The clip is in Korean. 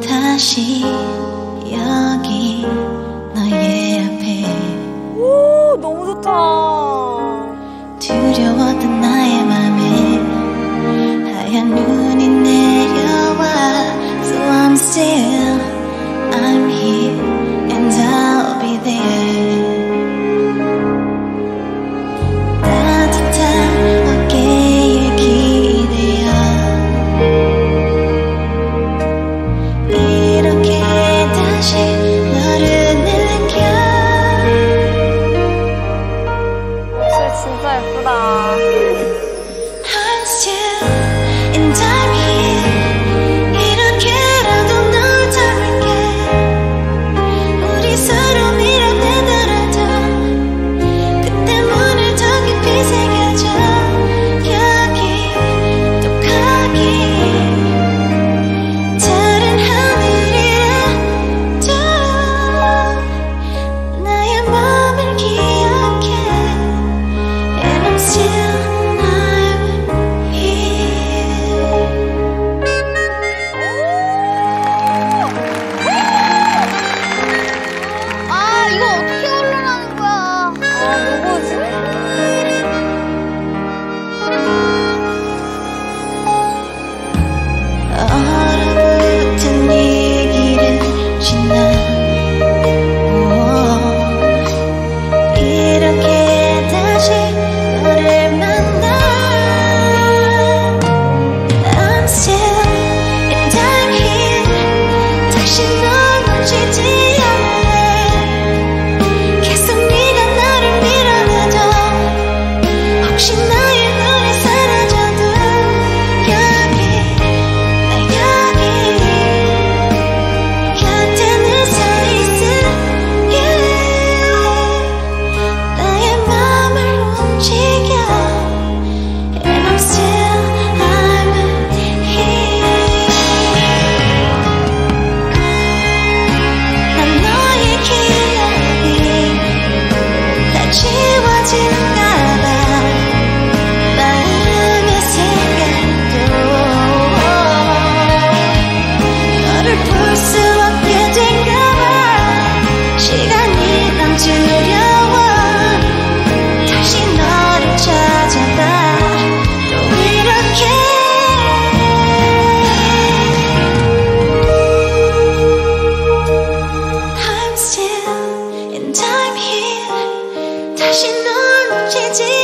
다시 여기. Still magic